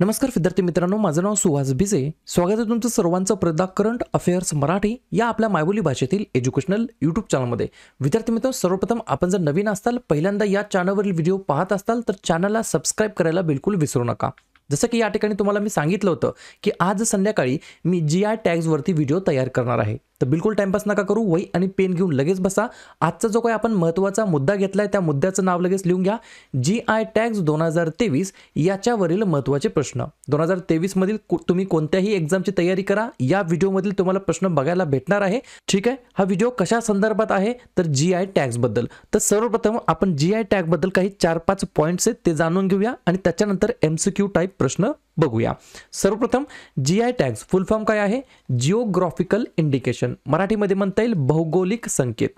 नमस्कार विद्यार्थी मित्रांनो माझं नाव सुहास भिजे स्वागत आहे तुमचं सर्वांचं प्रदा करंट अफेअर्स मराठी या आपल्या मायबोली भाषेतील एज्युकेशनल यूट्यूब चॅनलमध्ये. विद्यार्थी मित्र सर्वप्रथम आपण जर नवीन असाल पहिल्यांदा या चॅनलवरील व्हिडिओ पाहत असाल तर चॅनलला सबस्क्राईब करायला बिलकुल विसरू नका. जसं की या ठिकाणी तुम्हाला मी सांगितलं होतं की आज संध्याकाळी मी जी आय टॅग्सवरती व्हिडिओ तयार करणार आहे. तर बिलकुल टाइमपास नका करू वही आणि पेन घेऊन लगेच बसा. आजचा जो काही आपण महत्त्वाचा मुद्दा घेतला आहे त्या मुद्द्याचं नाव लगेच लिहून घ्या. जी आय टॅक्स दोन हजार तेवीस याच्यावरील महत्त्वाचे प्रश्न. दोन हजार तेवीसमधील तुम्ही कोणत्याही एक्झामची तयारी करा. या व्हिडिओमधील तुम्हाला प्रश्न बघायला भेटणार आहे. ठीक आहे? हा व्हिडिओ कशा संदर्भात आहे? तर जी आय टॅक्सबद्दल तर सर्वप्रथम आपण जी आय टॅगबद्दल काही चार पाच पॉईंट्स आहेत ते जाणून घेऊया आणि त्याच्यानंतर एम क्यू टाईप प्रश्न बघूया. सर्वप्रथम G I tags full form काय आहे? जिओग्राफिकल इंडिकेशन मराठीमध्ये म्हणता येईल भौगोलिक संकेत.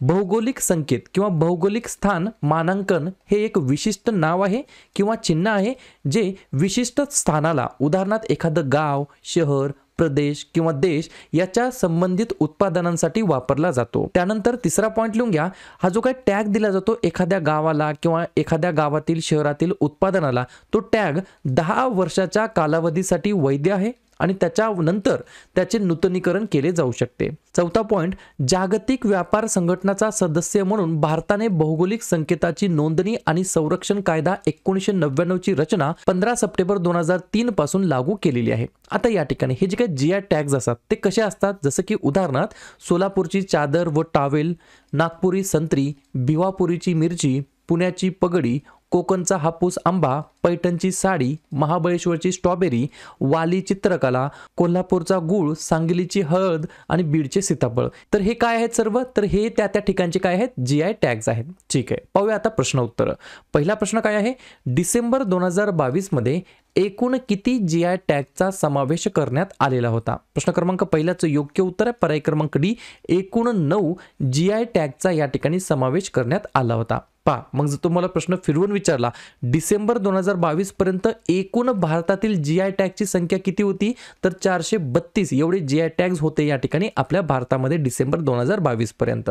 भौगोलिक संकेत किंवा भौगोलिक स्थान मानांकन हे एक विशिष्ट नाव आहे किंवा चिन्ह आहे जे विशिष्ट स्थानाला उदाहरणार्थ एखादं गाव शहर प्रदेश किंवा देश याच्या संबंधित उत्पादनांसाठी वापरला जातो. त्यानंतर तिसरा पॉईंट लिहून घ्या. हा जो काही टॅग दिला जातो एखाद्या गावाला किंवा एखाद्या गावातील शहरातील उत्पादनाला तो टॅग दहा वर्षाच्या कालावधीसाठी वैध आहे? आणि त्याच्यानंतर त्याचे नूतनीकरण केले जाऊ शकते. चौथा पॉईंट जागतिक व्यापार संघटनाचा सदस्य म्हणून भारताने भौगोलिक संकेताची नोंदणी आणि संरक्षण कायदा एकोणीसशे नव्याण्णवची रचना पंधरा सप्टेंबर दोन हजार तीन पासून लागू केलेली आहे. आता या ठिकाणी हे जे काही जी आय टॅग्स असतात ते कसे असतात? जसं की उदाहरणार्थ सोलापूरची चादर व टावेल नागपुरी संत्री भिवापुरीची मिरची पुण्याची पगडी कोकणचा हापूस आंबा पैठणची साडी महाबळेश्वरची स्ट्रॉबेरी वाली चित्रकला कोल्हापूरचा गूळ सांगलीची हळद आणि बीडचे सीताफळ. तर हे काय आहेत सर्व? तर हे त्या त्या ठिकाणचे काय आहेत? जी आय टॅग्स आहेत. ठीक आहे. पाहूया आता प्रश्न उत्तर. पहिला प्रश्न काय आहे? डिसेंबर दोन हजार बावीसमध्ये एकूण किती जी आय टॅगचा समावेश करण्यात आलेला होता? प्रश्न क्रमांक पहिल्याचं योग्य उत्तर आहे. पर्याय क्रमांक डी एकूण नऊ जी आय टॅगचा या ठिकाणी समावेश करण्यात आला होता. पा मग जर तुम्हाला प्रश्न फिरवून विचारला डिसेंबर दोन हजार बावीस पर्यंत एकूण भारतातील जी आय टॅगची संख्या किती होती? तर चारशे बत्तीस एवढे जी आय टॅग्स होते या ठिकाणी आपल्या भारतामध्ये डिसेंबर दोन हजार बावीस पर्यंत.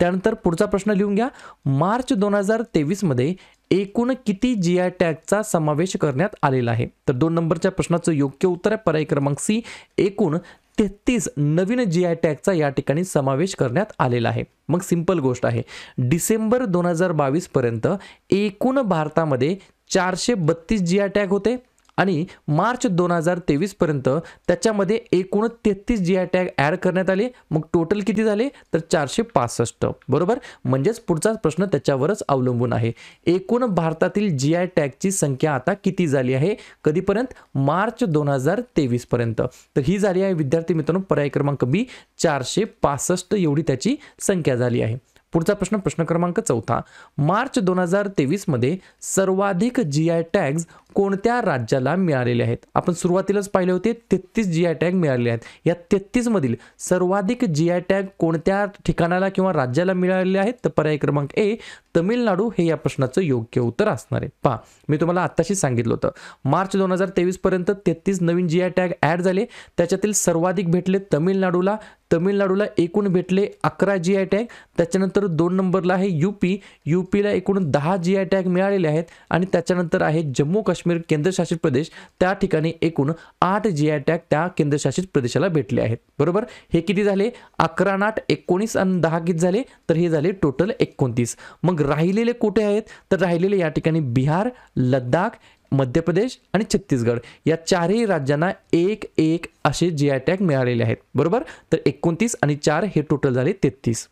त्यानंतर पुढचा प्रश्न लिहून घ्या. मार्च दोन हजार तेवीसमध्ये एकूण किती जी आय टॅगचा समावेश करण्यात आलेला आहे? तर दोन नंबरच्या प्रश्नाचं योग्य उत्तर आहे. पर्याय क्रमांक सी एकूण तेहतीस नवीन जी आय टॅगचा या ठिकाणी समावेश करण्यात आलेला आहे. मग सिंपल गोष्ट आहे. डिसेंबर दोन हजार बावीस पर्यंत एकूण भारतामध्ये चारशे बत्तीस जी आय टॅग होते. आणि मार्च दोन हजार तेवीसपर्यंत त्याच्यामध्ये एकूण तेहतीस जी आय टॅग ॲड करण्यात आले. मग टोटल किती झाले? तर चारशे पासष्ट. बरोबर? म्हणजेच पुढचा प्रश्न त्याच्यावरच अवलंबून आहे. एकूण भारतातील जी आय टॅगची संख्या आता किती झाली आहे? कधीपर्यंत? मार्च दोन हजार तेवीसपर्यंत तर ही झाली आहे विद्यार्थी मित्रांनो पर्याय क्रमांक बी चारशे पासष्ट एवढी त्याची संख्या झाली आहे. पुढचा प्रश्न प्रश्न क्रमांक चौथा. मार्च दोन हजार तेवीसमध्ये सर्वाधिक जी आय टॅग्स कोणत्या राज्याला मिळालेले आहेत? आपण सुरुवातीलाच पाहिले होते तेहतीस जी आय टॅग मिळालेले आहेत. या तेहतीसमधील सर्वाधिक जी आय टॅग कोणत्या ठिकाणाला किंवा राज्याला मिळालेले आहेत? तर पर्याय क्रमांक ए तमिळनाडू. हे या प्रश्नाचं योग्य उत्तर असणार आहे. पहा मी तुम्हाला आत्ताशी सांगितलं होतं. मार्च दोन हजार तेवीस पर्यंत तेहतीस नवीन जी आय टॅग ॲड झाले. त्याच्यातील सर्वाधिक भेटले तमिळनाडूला. तमिळनाडूला एकूण भेटले अकरा जी आय टॅग त्याच्यानंतर दोन नंबरला आहे युपी युपीला एकूण दहा जी आय टॅग मिळालेले आहेत. आणि त्याच्यानंतर आहे जम्मू काश्मीर. केंद्रशासित प्रदेश त्या ठिकाणी एकूण आठ जी आय टॅग त्या केंद्रशासित प्रदेशाला भेटले आहेत. बरोबर? हे किती झाले? अकरा नाट आठ एकोणीस आणि दहा किती झाले? तर हे झाले टोटल एकोणतीस. मग राहिलेले कुठे आहेत? तर राहिलेले या ठिकाणी बिहार लद्दाख मध्य प्रदेश आणि छत्तीसगड. या चारही राज्यांना एक एक असे जी आय टॅग मिळालेले आहेत. बरोबर? तर एकोणतीस आणि चार हे टोटल झाले तेहतीस.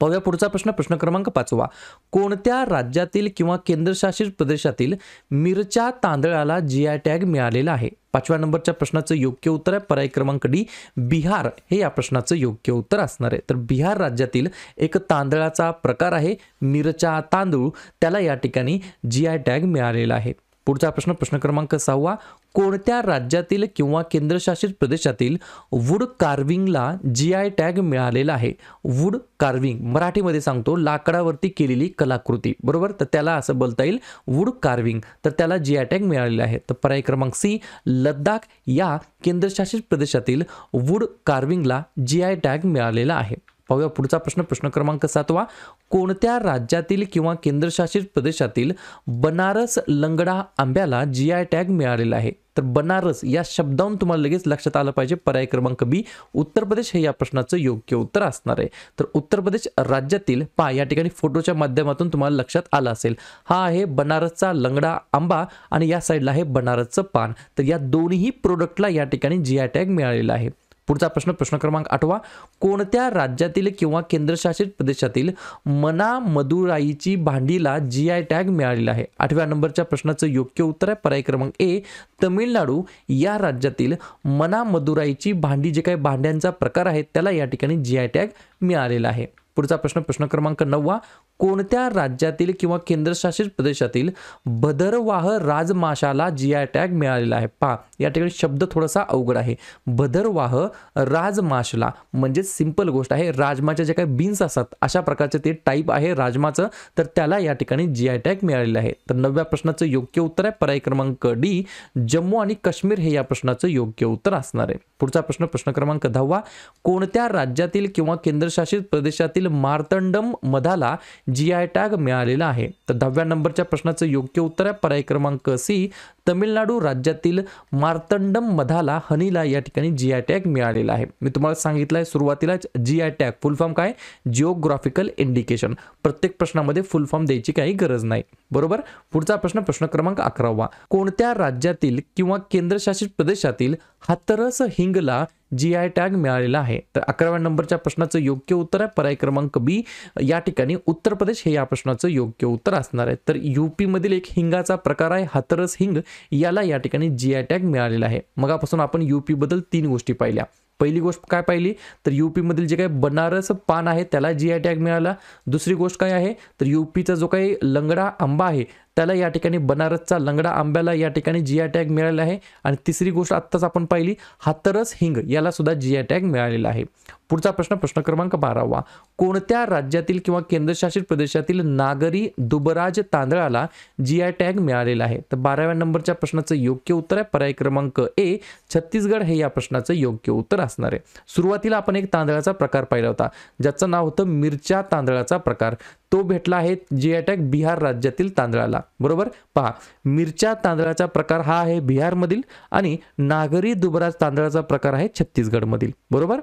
पाहूया पुढचा प्रश्न प्रश्न क्रमांक पाचवा. कोणत्या राज्यातील किंवा केंद्रशासित प्रदेशातील मिरच्या तांदळाला जी आय टॅग मिळालेला आहे? पाचव्या नंबरच्या प्रश्नाचं योग्य उत्तर आहे. पर्याय क्रमांक डी बिहार. हे या प्रश्नाचं योग्य उत्तर असणार आहे. तर बिहार राज्यातील एक तांदळाचा प्रकार आहे मिरच्या तांदूळ. त्याला या ठिकाणी जी आय टॅग मिळालेला आहे. पुढचा प्रश्न प्रश्न क्रमांक सहावा. कोणत्या राज्यातील किंवा केंद्रशासित प्रदेशातील वूड कार्विंगला जी आय टॅग मिळालेला आहे? वूड कार्विंग मराठीमध्ये सांगतो लाकडावरती केलेली कलाकृती. बरोबर? तर त्याला असं बोलता येईल वूड कार्विंग तर त्याला जी आय टॅग मिळालेला आहे. तर पर्याय क्रमांक सी लद्दाख या केंद्रशासित प्रदेशातील वूड कार्विंगला जी आय टॅग मिळालेला आहे. पाहूया पुढचा प्रश्न. प्रश्न क्रमांक सातवा. कोणत्या राज्यातील किंवा केंद्रशासित प्रदेशातील बनारस लंगडा आंब्याला जी आय टॅग मिळालेला आहे? तर बनारस या शब्दावरून तुम्हाला लगेच लक्षात आलं पाहिजे. पर्याय क्रमांक बी उत्तर प्रदेश हे या प्रश्नाचं योग्य उत्तर असणार आहे. तर उत्तर प्रदेश राज्यातील पा या ठिकाणी फोटोच्या माध्यमातून तुम्हाला लक्षात आलं असेल. हा आहे बनारसचा लंगडा आंबा आणि या साईडला आहे बनारसचं पान. तर या दोन्ही प्रोडक्टला या ठिकाणी जी आय टॅग मिळालेला आहे. पुढचा प्रश्न प्रश्न क्रमांक आठवा. कोणत्या राज्यातील किंवा केंद्रशासित प्रदेशातील मना मदुराईची भांडीला जी आय टॅग मिळालेला आहे? आठव्या नंबरच्या प्रश्नाचं योग्य उत्तर आहे. पर्याय क्रमांक ए तमिळनाडू. या राज्यातील मना मदुराईची भांडी जे काही भांड्यांचा प्रकार आहे त्याला या ठिकाणी जी आय टॅग मिळालेला आहे. पुढचा प्रश्न प्रश्न क्रमांक नववा कोणत्या राज्यातील किंवा केंद्रशासित प्रदेशातील भदरवाह राजमाशाला जी आय टॅग मिळालेला आहे? पहा या ठिकाणी शब्द थोडासा अवघड आहे. भदरवाह राजमाशला म्हणजे सिंपल गोष्ट आहे राजमाच्या जे काही बीन्स असतात अशा प्रकारचे ते टाईप आहे राजमाचं तर त्याला या ठिकाणी जी आय टॅग मिळालेलं आहे. तर नवव्या प्रश्नाचं योग्य उत्तर आहे पर्याय क्रमांक डी जम्मू आणि काश्मीर हे या प्रश्नाचं योग्य उत्तर असणार आहे. पुढचा प्रश्न प्रश्न क्रमांक दहावा कोणत्या राज्यातील किंवा केंद्रशासित प्रदेशातील मार्तंडम मधाला जी आय टॅग मिळालेला आहे. तर दहाव्या नंबरच्या प्रश्नाचं योग्य उत्तर आहे. पर्याय क्रमांक सी तमिळनाडू राज्यातील मार्तंडम मधाला हनीला या ठिकाणी जी आय टॅग मिळालेला आहे. मी तुम्हाला सांगितलं आहे सुरुवातीलाच G I tag full form काय? जिओग्राफिकल इंडिकेशन प्रत्येक प्रश्नामध्ये फुल फॉर्म द्यायची काही गरज नाही. बरोबर? पुढचा प्रश्न प्रश्न क्रमांक अकरावा. कोणत्या राज्यातील किंवा केंद्रशासित प्रदेशातील हातरस हिंगला जी आय टॅग मिळालेला आहे? तर अकराव्या नंबरच्या प्रश्नाचं योग्य उत्तर आहे. पर्याय क्रमांक बी या ठिकाणी उत्तर प्रदेश हे या प्रश्नाचं योग्य उत्तर असणार आहे. तर युपीमधील एक हिंगाचा प्रकार आहे हातरस हिंग. याला या ठिकाणी जी आय टॅग मिळालेला आहे. मगापासून आपण यूपीबद्दल तीन गोष्टी पाहिल्या. पहिली गोष्ट काय पाहिली? तर यूपीमधील जे काही बनारस पान आहे त्याला जी आय टॅग मिळाला. दुसरी गोष्ट काय आहे? तर यूपीचा जो काही लंगडा आंबा आहे त्याला या ठिकाणी बनारसचा लंगडा आंब्याला या ठिकाणी जी टॅग मिळालेला आहे. आणि तिसरी गोष्ट आत्ताच आपण पाहिली हातरस हिंग याला सुद्धा जी टॅग मिळालेला आहे. पुढचा प्रश्न प्रश्न क्रमांक बारावा. कोणत्या राज्यातील किंवा केंद्रशासित प्रदेशातील नागरी दुबराज तांदळाला जी आय टॅग मिळालेला आहे? तर बाराव्या नंबरच्या प्रश्नाचं योग्य उत्तर आहे. पर्याय क्रमांक ए छत्तीसगड हे या प्रश्नाचं योग्य उत्तर असणार आहे. सुरुवातीला आपण एक तांदळाचा प्रकार पाहिला होता ज्याचं नाव होतं मिरच्या तांदळाचा प्रकार. तो भेटला आहे जी अटॅक बिहार राज्यातील तांदळाला. बरोबर? पहा मिरच्या तांदळाचा प्रकार हा आहे बिहारमधील आणि नागरी दुबराज तांदळाचा प्रकार आहे छत्तीसगडमधील. बरोबर?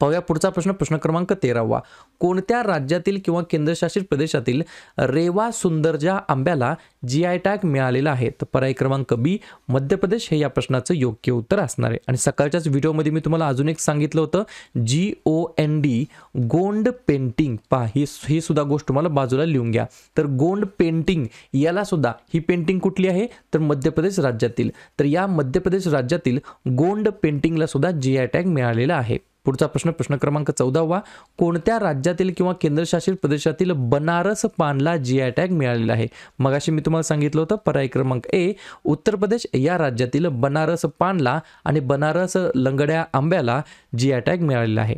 पाहूया पुढचा प्रश्न प्रश्न क्रमांक तेरावा. कोणत्या राज्यातील किंवा केंद्रशासित प्रदेशातील रेवा सुंदरजा आंब्याला जी आय टॅग मिळालेला आहे? तर पर्याय क्रमांक बी मध्य प्रदेश हे या प्रश्नाचं योग्य उत्तर असणार आहे. आणि सकाळच्याच व्हिडिओमध्ये मी तुम्हाला अजून एक सांगितलं होतं G O N D Gond painting. पहा ही ही सुद्धा गोष्ट तुम्हाला बाजूला लिहून घ्या. तर गोंड पेंटिंग याला सुद्धा ही पेंटिंग कुठली आहे? तर मध्य प्रदेश राज्यातील. तर या मध्य प्रदेश राज्यातील गोंड पेंटिंगला सुद्धा जी आय टॅग मिळालेला आहे. पुढचा प्रश्न प्रश्न क्रमांक चौदावा. कोणत्या राज्यातील किंवा केंद्रशासित प्रदेशातील बनारस पानला जी आय टॅग मिळालेला आहे? मगाशी मी तुम्हाला सांगितलं होतं पर्याय क्रमांक ए उत्तर प्रदेश या राज्यातील बनारस पानला आणि बनारस लंगड्या आंब्याला जी आय टॅग मिळालेला आहे.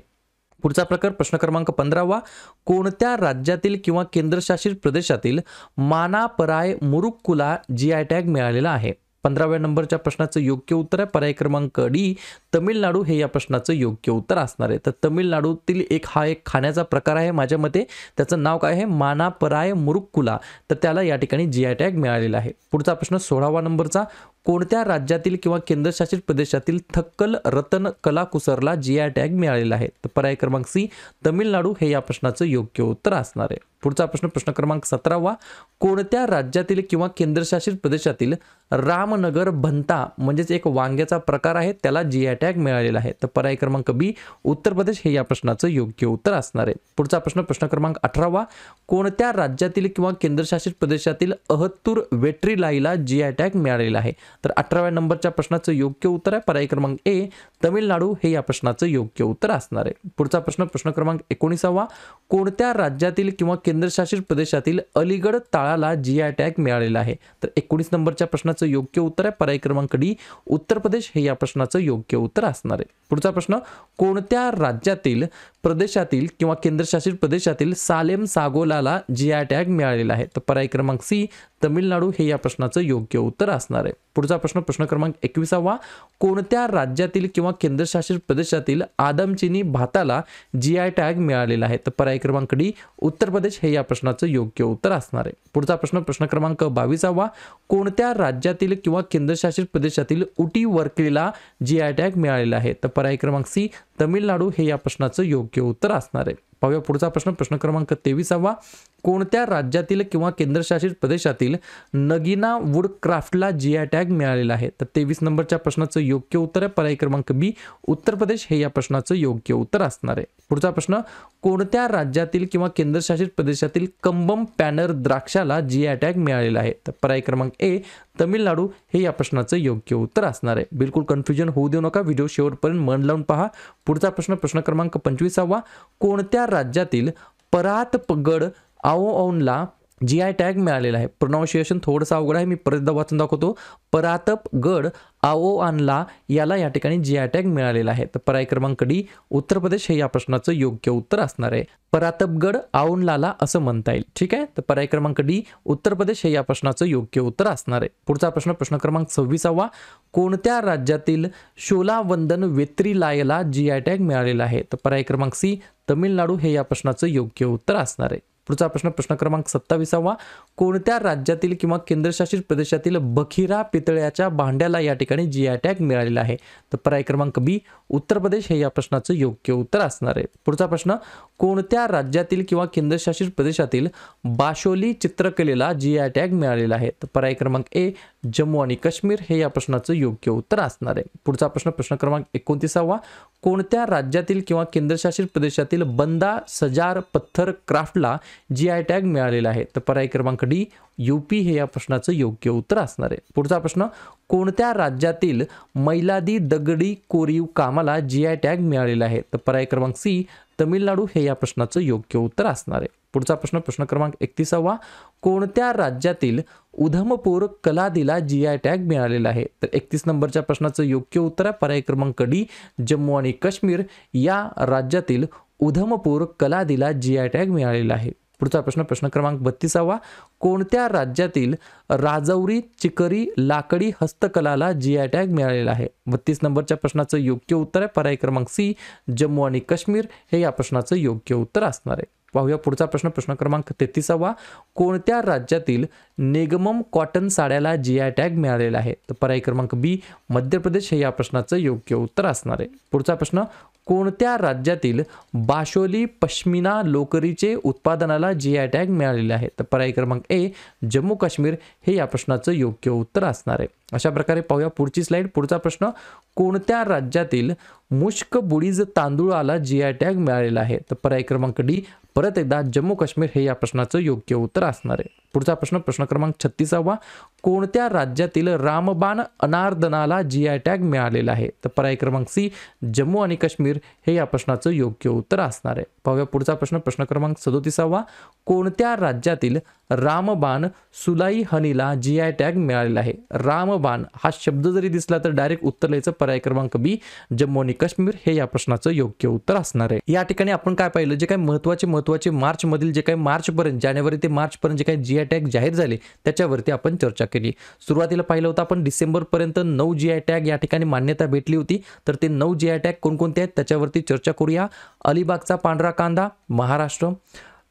पुढचा प्रकार प्रश्न क्रमांक पंधरावा. कोणत्या राज्यातील किंवा केंद्रशासित प्रदेशातील मानापराय मुरुक्कुला जी आय टॅग मिळालेला आहे? पंधराव्या नंबरच्या प्रश्नाचं योग्य उत्तर आहे. पर्याय क्रमांक डी तमिळनाडू हे या प्रश्नाचं योग्य उत्तर असणार आहे. तर तमिळनाडूतील एक हा एक खाण्याचा प्रकार आहे माझ्या मते. त्याचं नाव काय आहे? मानापराय मुरुक्कुला. तर त्याला या ठिकाणी जी आय टॅग मिळालेला आहे. पुढचा प्रश्न सोळावा नंबरचा. कोणत्या राज्यातील किंवा केंद्रशासित प्रदेशातील थक्कल रतन कलाकुसरला जी आय टॅग मिळालेला आहे? तर पर्याय क्रमांक सी तमिळनाडू हे या प्रश्नाचं योग्य उत्तर असणार आहे. पुढचा प्रश्न प्रश्न क्रमांक सतरावा. कोणत्या राज्यातील किंवा केंद्रशासित प्रदेशातील रामनगर भंता म्हणजेच एक वांग्याचा प्रकार आहे त्याला जी आय टॅग मिळालेला आहे. तर पर्याय क्रमांक बी उत्तर प्रदेश हे या प्रश्नाचं योग्य उत्तर असणार आहे. पुढचा प्रश्न प्रश्न क्रमांक अठरावा. कोणत्या राज्यातील किंवा केंद्रशासित प्रदेशातील अहत्तूर वेट्रीलाईला जी आय टॅग मिळालेला आहे? तर अठराव्या नंबरच्या प्रश्नाचं योग्य उत्तर आहे. पर्याय क्रमांक ए तमिळनाडू हे या प्रश्नाचं योग्य उत्तर असणार आहे. पुढचा प्रश्न प्रश्न क्रमांक एकोणीसावा. कोणत्या राज्यातील किंवा केंद्रशासित प्रदेशातील अलीगड ताळाला जी आय टॅग मिळालेला आहे? तर एकोणीस नंबरच्या प्रश्नाचं योग्य उत्तर आहे. पर्याय क्रमांक डी उत्तर प्रदेश हे या प्रश्नाचं योग्य उत्तर उत्तर असणार आहे. पुढचा प्रश्न कोणत्या राज्यातील प्रदेशातील किंवा केंद्रशासित प्रदेशातील सालेम सागोलाला जी आय टॅग मिळालेला आहे? तर पर्याय क्रमांक सी तमिळनाडू हे या प्रश्नाचं योग्य उत्तर असणार आहे. पुढचा प्रश्न प्रश्न क्रमांक एकविसावा. कोणत्या राज्यातील किंवा केंद्रशासित प्रदेशातील आदमचिनी भाताला जी आय टॅग मिळालेला आहे? तर पर्याय क्रमांक डी उत्तर प्रदेश हे या प्रश्नाचं योग्य उत्तर असणार आहे. पुढचा प्रश्न प्रश्न क्रमांक बावीसावा. कोणत्या राज्यातील किंवा केंद्रशासित प्रदेशातील उटी वर्कलीला जी आय टॅग मिळालेला आहे? तर पर्याय क्रमांक सी तमिळनाडू हे या प्रश्नाचं योग्य उत्तर असणार आहे. पाहूया पुढचा प्रश्न प्रश्न क्रमांक तेविसावा. कोणत्या राज्यातील किंवा केंद्रशासित प्रदेशातील नगिना वुडक्राफ्टला जी आय टॅग मिळालेला आहे? तर तेवीस नंबरच्या प्रश्नाचं योग्य उत्तर आहे. पर्याय क्रमांक बी उत्तर प्रदेश हे या प्रश्नाचं योग्य उत्तर असणार आहे. पुढचा प्रश्न कोणत्या राज्यातील किंवा केंद्रशासित प्रदेशातील कंबम पॅनर द्राक्षाला जी आय टॅग मिळालेला आहे? तर पर्याय क्रमांक ए तमिळनाडू हे या प्रश्नाचं योग्य उत्तर असणार आहे. बिलकुल कन्फ्युजन होऊ देऊ नका. व्हिडिओ शेवटपर्यंत मन लावून पहा. पुढचा प्रश्न प्रश्न क्रमांक पंचवीसावा. कोणत्या राज्यातील परातपगड आओनला जी आय टॅग मिळालेला आहे. प्रोनाऊन्शिएशन थोडंसं अवघड आहे. मी परत एकदा वाचून दाखवतो. परातपगड आओ आणला याला या ठिकाणी जी आय टॅग मिळालेला आहे. तर पर्याय क्रमांक डी उत्तर प्रदेश हे या प्रश्नाचं योग्य उत्तर असणार आहे. परातपगड आओनलाला असं म्हणता येईल. ठीक आहे? तर पर्याय क्रमांक डी उत्तर प्रदेश हे या प्रश्नाचं योग्य उत्तर असणार आहे. पुढचा प्रश्न प्रश्न क्रमांक सव्वीसावा. कोणत्या राज्यातील शोला वंदन वेत्रीलायला जी आय टॅग मिळालेला आहे? तर पर्याय क्रमांक सी तमिळनाडू हे या प्रश्नाचं योग्य उत्तर असणार आहे. पुढचा प्रश्न प्रश्न क्रमांक सत्तावीसावा. कोणत्या राज्यातील किंवा केंद्रशासित प्रदेशातील बखिरा पितळ्याच्या भांड्याला या ठिकाणी जी आय टॅग मिळालेला आहे? तर पर्याय क्रमांक बी उत्तर प्रदेश हे या प्रश्नाचं योग्य उत्तर असणार आहे. पुढचा प्रश्न कोणत्या राज्यातील किंवा केंद्रशासित प्रदेशातील बाशोली चित्रकलेला जी आय टॅग मिळालेला आहे? तर पर्याय क्रमांक ए जम्मू आणि काश्मीर हे या प्रश्नाचं योग्य उत्तर असणार आहे. पुढचा प्रश्न प्रश्न क्रमांक एकोणतीसावा. कोणत्या राज्यातील किंवा केंद्रशासित प्रदेशातील बंदा सजार पत्थर क्राफ्टला जी आय टॅग मिळालेला आहे. तर पर्याय क्रमांक डी यूपी हे या प्रश्नाचं योग्य उत्तर असणार आहे. पुढचा प्रश्न कोणत्या राज्यातील मैलादी दगडी कोरीव कामाला जी आय टॅग मिळालेला आहे? तर पर्याय क्रमांक सी तमिळनाडू हे या प्रश्नाचं योग्य उत्तर असणार आहे. पुढचा प्रश्न प्रश्न क्रमांक एकतीसावा कोणत्या राज्यातील उधमपूर कलादीला जी आय टॅग मिळालेला आहे? तर एकतीस नंबरच्या प्रश्नाचं योग्य उत्तर आहे. पर्याय क्रमांक डी जम्मू आणि काश्मीर या राज्यातील उधमपूर कलादीला जी आय टॅग मिळालेला आहे. पुढचा प्रश्न प्रश्न क्रमांक बत्तीसावा. कोणत्या राज्यातील राजौरी चिकरी लाकडी हस्तकलाला जी आय टॅग मिळालेला आहे? बत्तीस नंबरच्या प्रश्नाचं योग्य उत्तर आहे. पर्याय क्रमांक सी जम्मू आणि काश्मीर. हे या प्रश्नाचं योग्य उत्तर असणार आहे. पाहूया पुढचा प्रश्न प्रश्न क्रमांक तेहतीसावा. कोणत्या राज्यातील नेगमम कॉटन साड्याला जी आय टॅग मिळालेला आहे? तर पर्याय क्रमांक बी मध्य प्रदेश. हे या प्रश्नाचं योग्य उत्तर असणार आहे. पुढचा प्रश्न कोणत्या राज्यातील बाशोली पश्मिना लोकरीचे उत्पादनाला जी आय टॅग मिळालेले आहे? तर पर्याय क्रमांक ए जम्मू काश्मीर. हे या प्रश्नाचं योग्य उत्तर असणार आहे. अशा प्रकारे पाहूया पुढची स्लाईड पुढचा प्रश्न कोणत्या राज्यातील मुश्क बुडीज तांदूळाला जी आय टॅग मिळालेला आहे? तर पर्याय क्रमांक डी परत एकदा जम्मू काश्मीर हे या प्रश्नाचं योग्य उत्तर असणार आहे. पुढचा प्रश्न प्रश्न क्रमांक छत्तीसावा. कोणत्या राज्यातील रामबाण अनार्दनाला जी आय टॅग मिळालेला आहे? तर पर्याय क्रमांक सी जम्मू आणि काश्मीर. हे या प्रश्नाचं योग्य उत्तर असणार आहे. पाहूया पुढचा प्रश्न प्रश्न क्रमांक सदोतीसावा. कोणत्या राज्यातील रामबाण सुलाई हनीला जी आय टॅग मिळालेला आहे? रामबाण हा शब्द जरी दिसला तर डायरेक्ट उत्तर लिहायचं पर्याय क्रमांक बी जम्मू आणि काश्मीर. हे या प्रश्नाचं योग्य उत्तर असणार आहे. या ठिकाणी आपण काय पाहिलं? जे काही महत्त्वाचे महत्त्वाचे मार्च मधील जे काही मार्चपर्यंत जानेवारी ते मार्चपर्यंत जे काही जी आय टॅग जाहीर झाले त्याच्यावरती आपण चर्चा केली. सुरुवातीला पाहिलं होतं आपण डिसेंबरपर्यंत नऊ जी आय टॅग या ठिकाणी मान्यता भेटली होती. तर ते नऊ जी आय टॅग कोणकोणते आहेत त्याच्यावरती चर्चा करूया. अलिबागचा पांढरा कांदा महाराष्ट्र.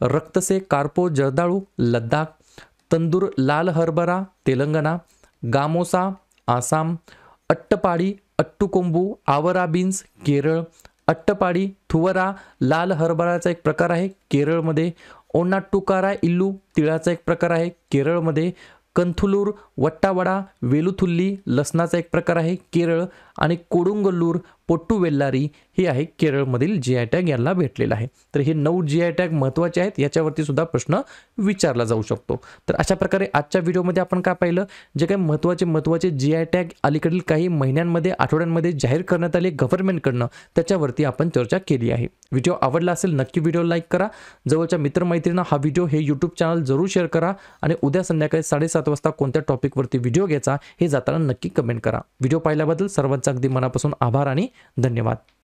रक्तसे कार्पो जर्दाळू लद्दाख. तंदूर लाल हरभरा तेलंगणा. गामोसा आसाम. अट्टपाडी अट्टुकोंबू आवरा बीन्स केरळ. अट्टपाडी थुवरा लाल हरभराचा एक प्रकार आहे केरळमध्ये. ओनाट्टुकारा इल्लू तिळाचा एक प्रकार आहे. केरळमध्ये कंथुलूर वट्टावडा वेलुथुल्ली लसणाचा एक प्रकार आहे. केरळ आणि कोडुंगल्लूर पोट्टू वेल्लारी हे आहे केरळमधील जी आय टॅग यांना भेटलेलं आहे. तर हे नऊ जी आय टॅग महत्त्वाचे आहेत याच्यावरती सुद्धा प्रश्न विचारला जाऊ शकतो. तर अशा प्रकारे आजच्या व्हिडिओमध्ये आपण काय पाहिलं? जे काही महत्त्वाचे महत्त्वाचे जी आय टॅग अलीकडील काही महिन्यांमध्ये आठवड्यांमध्ये जाहीर करण्यात आले गव्हर्नमेंटकडनं त्याच्यावरती आपण चर्चा केली आहे. व्हिडिओ आवडला असेल नक्की व्हिडिओ लाईक करा. जवळच्या मित्रमैत्रिणींना हा व्हिडिओ हे यूट्यूब चॅनल जरूर शेअर करा आणि उद्या संध्याकाळी साडेसात वाजता कोणत्या टॉपिकवरती व्हिडिओ घ्यायचा हे जाताना नक्की कमेंट करा. व्हिडिओ पाहिल्याबद्दल सर्वांचं अगदी मनापासून आभार आणि धन्यवाद.